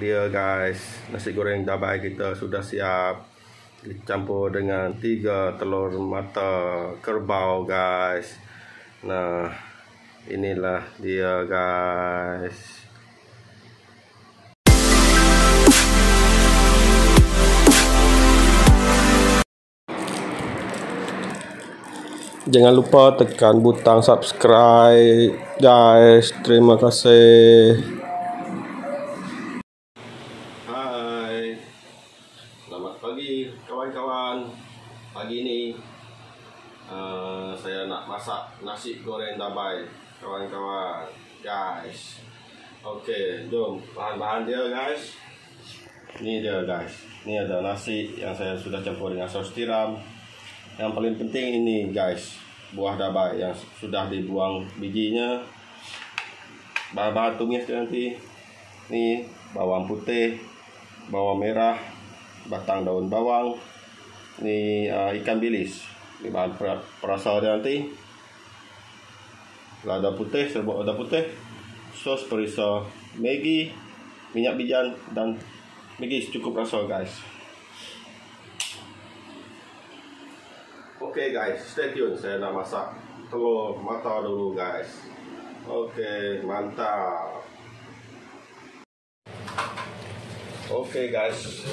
dia guys nasi goreng dabai kita sudah siap dicampur dengan tiga telur mata kerbau guys nah inilah dia guys Jangan lupa tekan butang subscribe guys. Terima kasih. Hai. Selamat pagi kawan-kawan. Pagi ini uh, saya nak masak nasi goreng dabai kawan-kawan. Guys. Okey, jom bahan-bahan dia guys. Ini dia guys. Ini ada nasi yang saya sudah campur dengan saus tiram. Yang paling penting ini guys buah dabai yang sudah dibuang bijinya. Bahan-bahan tumis nanti. Ini bawang putih bawang merah batang daun bawang. Ini uh, ikan bilis. Ini bahan perasa dia nanti. Lada putih serbuk lada putih. Sos perisa Maggi minyak bijan dan Maggi cukup rasa guys Oke okay guys, stay tune. Saya nak masak telur mata dulu guys. Oke, okay, mantap. Oke okay guys,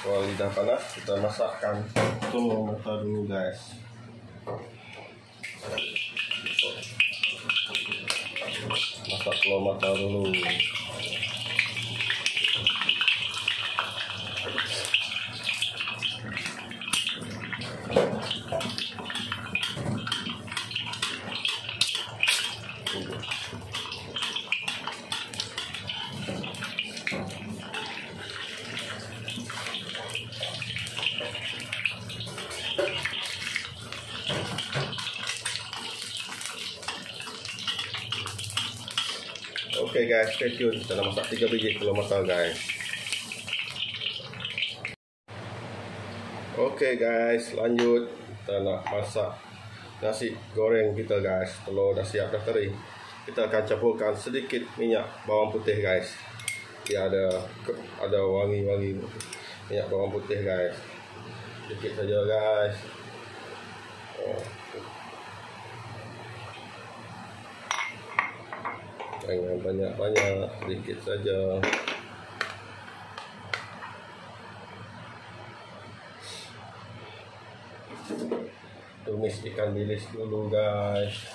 kalau lidah panas kita masakkan telur mata dulu guys. Masak telur mata dulu. Okay guys, stay tune. Nak masak 3 biji telur mata guys. Okay guys, lanjut. Kita nak masak nasi goreng kita guys. Telur dah siap dah kering. Kita akan campurkan sedikit minyak bawang putih guys. Dia ada ada wangi-wangi minyak bawang putih guys. Sedikit saja guys. Oh. jangan banyak-banyak sedikit saja tumis ikan bilis dulu guys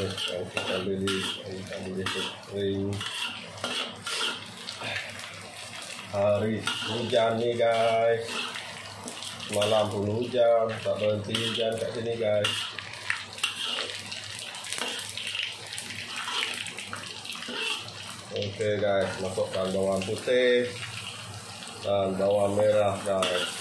bilis ikan bilis kering hari hujan nih guys. Malam pun hujan tak berhenti hujan kat sini guys. Ok guys masukkan bawang putih dan bawang merah guys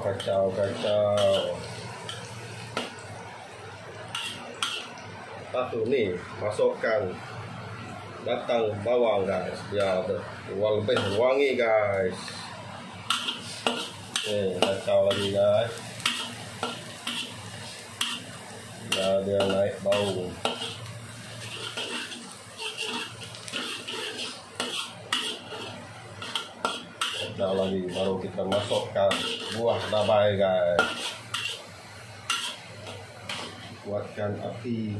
kacau kacau kacau. Satu ni masukkan. Batang bawang guys. Biar lebih wangi guys. Ni kacau lagi guys. Biar dia naik bau kacau lagi baru kita masukkan buah dabai guys. Buatkan api.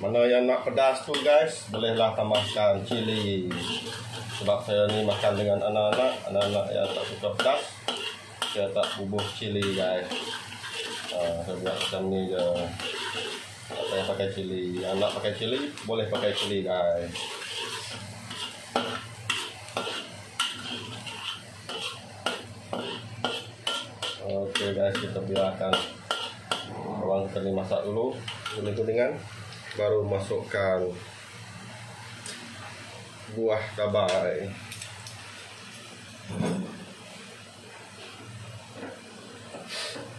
Mana yang nak pedas tu guys? Bolehlah tambahkan cili. Sebab saya ni makan dengan anak-anak. Anak-anak yang tak suka pedas saya tak bubuh cili guys. Uh, saya buat macam ni je. Saya pakai cili. Anak pakai cili boleh pakai cili guys Okay guys kita biarkan bawang kita masak dulu kuning-kuningan baru masukkan buah cabai.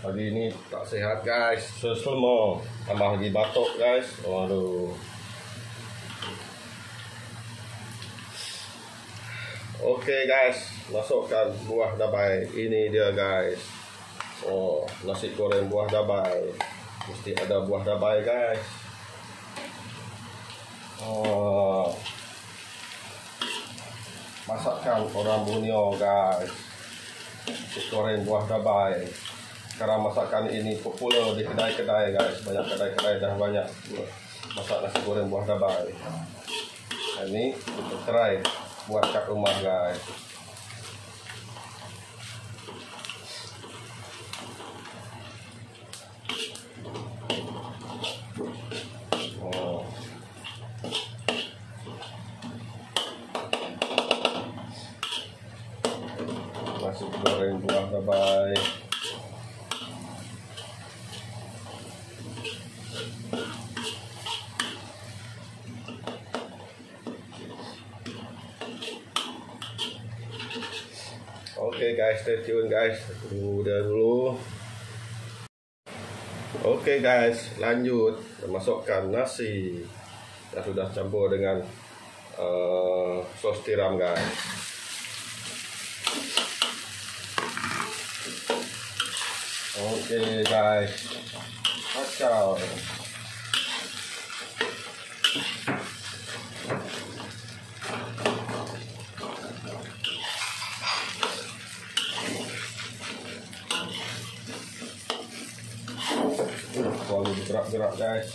Pagi ini tak sehat guys. Seselmo tambah lagi batuk guys. Waduh. Oke guys, masukkan buah dabai. Ini dia guys. Oh, nasi goreng buah dabai. Mesti ada buah dabai guys. Oh. Masakkan orang Borneo guys. Nasi goreng buah dabai. Sekarang masakan ini populer di kedai-kedai guys. Banyak kedai-kedai dah banyak masak nasi goreng buah dabai. Ini kita try buat kat rumah guys oh. nasi goreng buah Oke okay guys, stay tune guys. Udah dulu. Oke okay guys, lanjut masukkan nasi yang sudah campur dengan uh, sos tiram guys. Oke okay guys, kacau. terlalu bergerak-gerak guys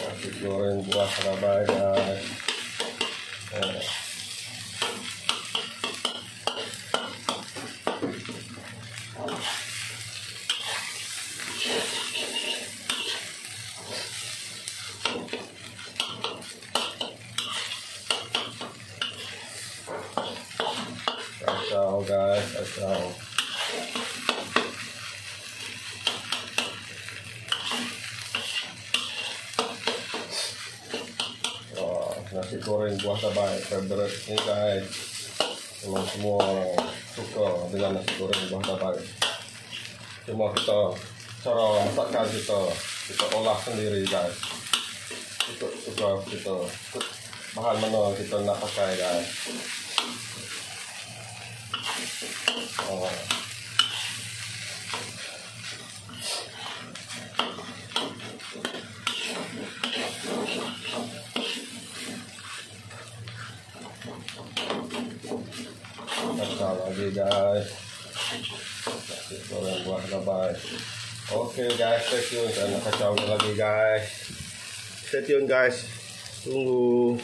nasi goreng buah Surabaya guys kacau Wah, nasi goreng buah tabai favorite ini guys memang semua orang suka dengan nasi goreng buah tabai cuma kita cara masakkan kita kita olah sendiri guys. Ikut suka kita bahan mana kita nak pakai guys Ờ. Oh. Kacau lagi guys Nasi goreng buah gabai Oke guys, stay tune Karena kacau lagi guys Stay tune guys. Tunggu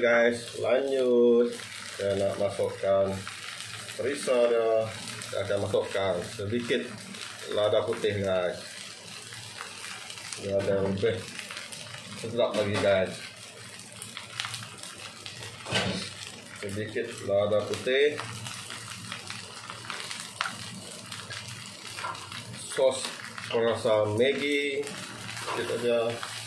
guys, lanjut. Saya nak masukkan perisa dia. Saya akan masukkan sedikit lada putih guys. Dia ada lebih sedap lagi guys. Sedikit lada putih. Sos rasa Maggi. Sedikit aja.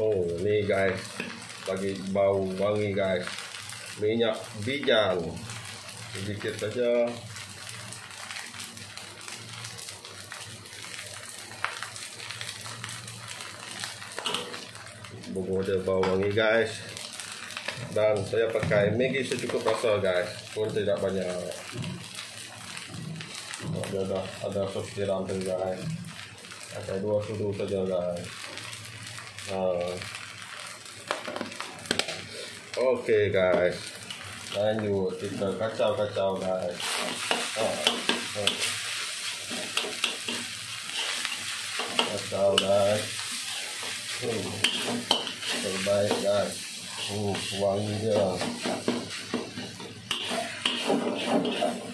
Oh, ini guys, bagi bau wangi guys. Minyak bijang sedikit saja. Bumbu ada bau wangi guys. Dan saya pakai Maggi secukup rasa guys, pun tidak banyak. Ada ada sos tiram guys. Pakai dua sudu saja guys. Uh, okay, guys, lanjut kita kacau-kacau guys. Oh, oh. Kacau guys. Hmm. Terbaik guys. Uh, wangi dia. inilah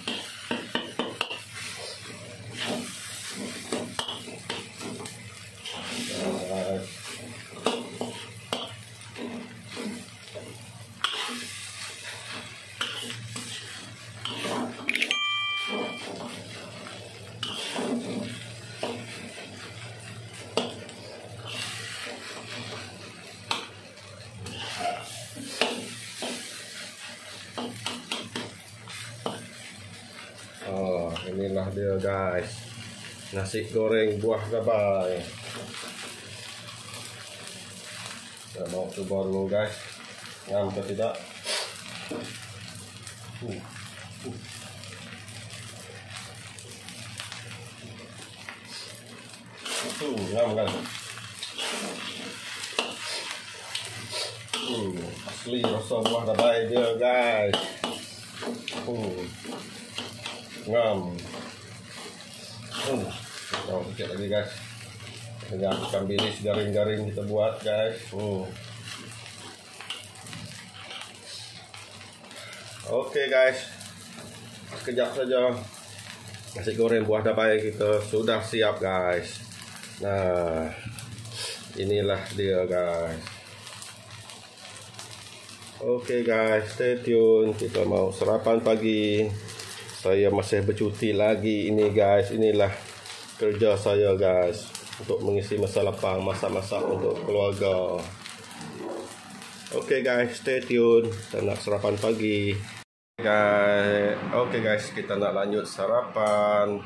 dia guys. Nasi goreng buah gabai. Kita mau coba dulu guys. Ngam tidak? Uh. Uh. Uh, ngam kan? Uh, asli rasa buah gabai dia guys. Uh. Ngam. Uh. Oh, sikit lagi guys. Dengan ikan bilis garing-garing kita buat guys. Uh. Oke okay, guys. Sekejap saja nasi goreng buah dabai kita sudah siap guys. Nah, inilah dia guys. Oke okay guys, stay tune. Kita mau sarapan pagi. Saya masih bercuti lagi ini guys. Inilah kerja saya guys untuk mengisi masa lapang, masak-masak untuk keluarga. Okay guys, stay tune. Kita nak sarapan pagi. Guys, okay guys, kita nak lanjut sarapan.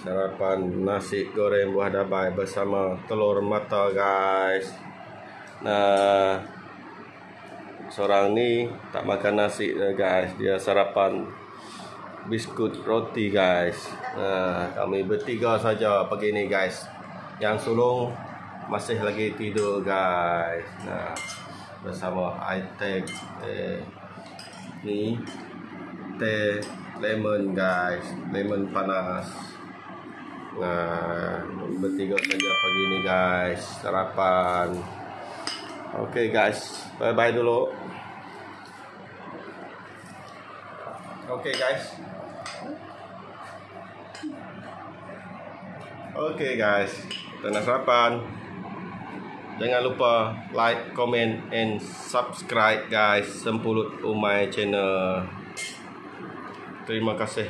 Sarapan nasi goreng buah dabai bersama telur mata guys. Nah, seorang ni tak makan nasi guys, dia sarapan biskut roti guys. Nah, kami bertiga saja pagi ni guys. Yang sulung masih lagi tidur guys. Nah, bersama iTag eh, ni teh lemon guys, lemon panas. Nah, bertiga saja pagi ni guys, sarapan. Oke okay, guys, bye bye dulu. Oke okay, guys. Okay, guys, kita sarapan. Jangan lupa like, comment, and subscribe guys Sempulut Umai channel. Terima kasih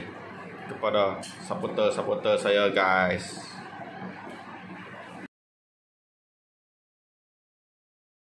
kepada supporter-supporter saya guys.